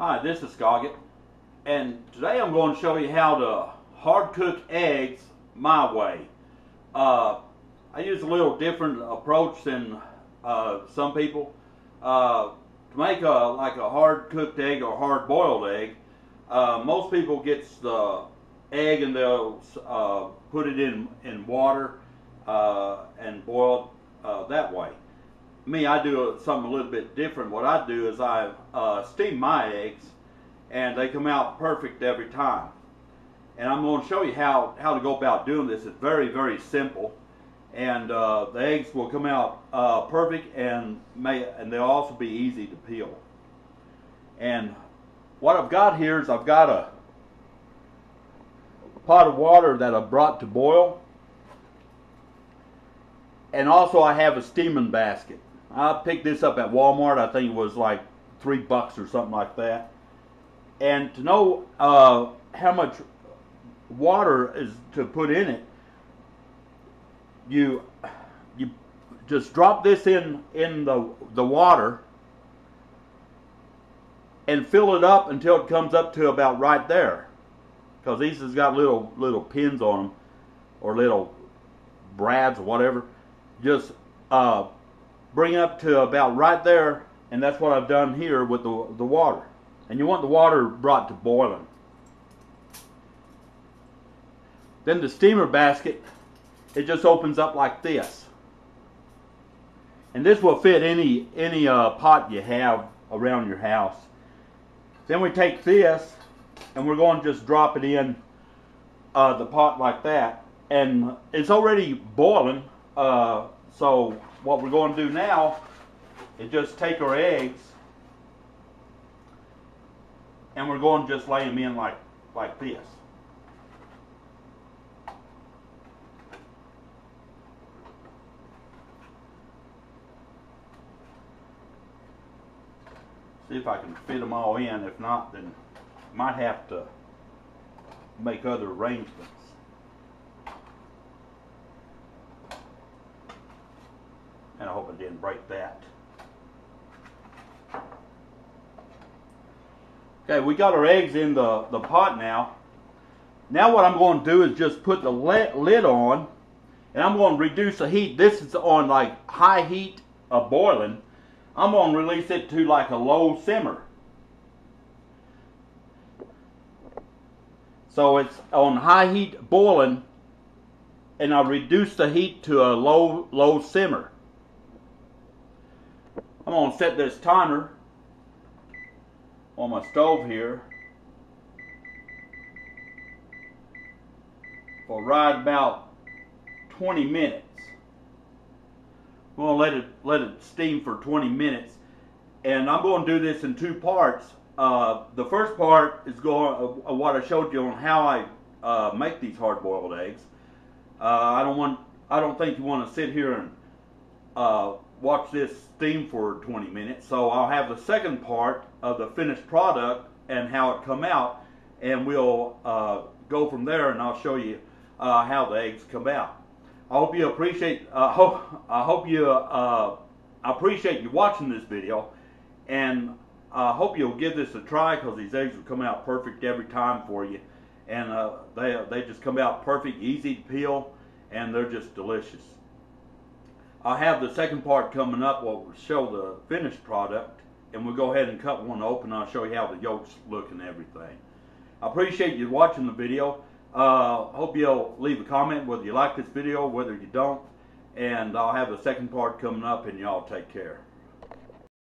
Hi, this is Skoggit, and today I'm going to show you how to hard cook eggs my way. Uh, I use a little different approach than uh, some people. Uh, to make a like a hard cooked egg or hard boiled egg, uh, most people gets the egg and they'll uh, put it in in water uh, and boil it that way me, I do something a little bit different. What I do is I uh, steam my eggs, and they come out perfect every time. And I'm going to show you how, how to go about doing this. It's very, very simple. And uh, the eggs will come out uh, perfect, and, may, and they'll also be easy to peel. And what I've got here is I've got a pot of water that I brought to boil. And also I have a steaming basket. I picked this up at Walmart. I think it was like three bucks or something like that. And to know uh, how much water is to put in it, you you just drop this in in the the water and fill it up until it comes up to about right there. Because these has got little little pins on them or little brads or whatever. Just uh, bring up to about right there, and that's what I've done here with the, the water. And you want the water brought to boiling. Then the steamer basket, it just opens up like this. And this will fit any, any uh, pot you have around your house. Then we take this, and we're going to just drop it in uh, the pot like that. And it's already boiling, uh, so what we're going to do now is just take our eggs and we're going to just lay them in like, like this. See if I can fit them all in. If not, then might have to make other arrangements. I I didn't break that. Okay, we got our eggs in the, the pot now. Now what I'm going to do is just put the lid on and I'm going to reduce the heat. This is on like high heat of boiling. I'm going to release it to like a low simmer. So it's on high heat boiling and I'll reduce the heat to a low low simmer. I'm going to set this timer on my stove here for right about 20 minutes. I'm going to let it let it steam for 20 minutes, and I'm going to do this in two parts. Uh, the first part is going uh, what I showed you on how I uh, make these hard-boiled eggs. Uh, I don't want I don't think you want to sit here and uh, watch this steam for 20 minutes. So I'll have the second part of the finished product and how it come out, and we'll uh, go from there, and I'll show you uh, how the eggs come out. I hope you appreciate. Uh, hope I hope you uh, appreciate you watching this video, and I hope you'll give this a try because these eggs will come out perfect every time for you, and uh, they they just come out perfect, easy to peel, and they're just delicious. I have the second part coming up we'll show the finished product and we'll go ahead and cut one open. I'll show you how the yolks look and everything. I appreciate you watching the video. Uh, hope you'll leave a comment whether you like this video, whether you don't. And I'll have the second part coming up and y'all take care.